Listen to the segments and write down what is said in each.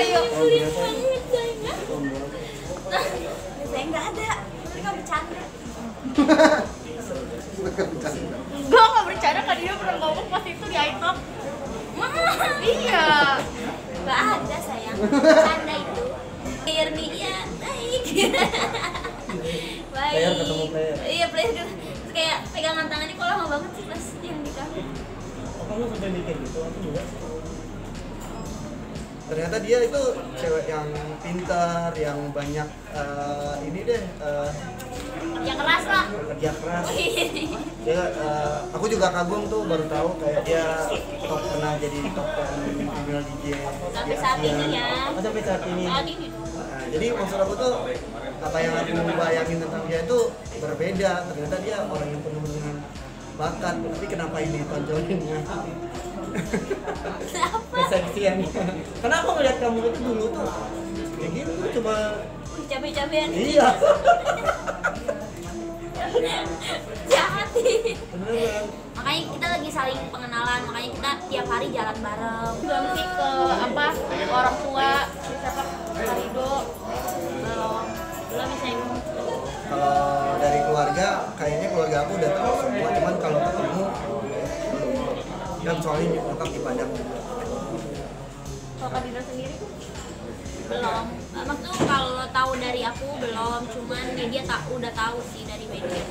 Ayo. Nah, saya nggak ada. Mereka. Gue nggak bercanda kan dia pernah ngomong pas itu di iTalk. iya. Nggak ada sayang. Bercanda itu. Player naik. Baik. Player ketemu player. Iya player. Kayak pegangan tangannya kalau nggak banget sih pas yang di kafe. Apa lu sampai mikir gitu? Aku juga. Ternyata dia itu cewek yang pintar, yang banyak eh, ini deh eh, yang keras lah kerja keras. Dia, eh, aku juga kagum tuh baru tahu kayak dia top pernah jadi top female DJ sampai saat ini ya Oh, sampai saat ini. saat ini Nah, jadi maksud aku tuh apa yang aku bayangin tentang dia itu berbeda. Ternyata dia orang yang penuh bakat. Tapi kenapa ini tonjolinnya? kenapa Keseksiannya. Karena aku ngeliat kamu itu dulu tuh kayak gitu, cuma Wih, cabai-cabean iya. jahat Beneran. makanya kita lagi saling pengenalan makanya kita tiap hari jalan bareng Belum sih ke apa orang tua kayaknya keluarga aku udah tahu semua. Cuman kalau ketemu kan soalnya nyokap di Padang. Juga. Kalau Karido sendiri belum. Eh, maksudnya kalau tahu dari aku belum. Cuman ya dia tak udah tahu sih dari media.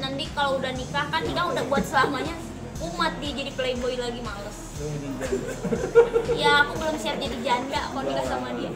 Nanti kalau udah nikah kan nikah udah buat selamanya umat dia jadi playboy lagi males. Ya aku belum siap jadi janda kalau nikah sama dia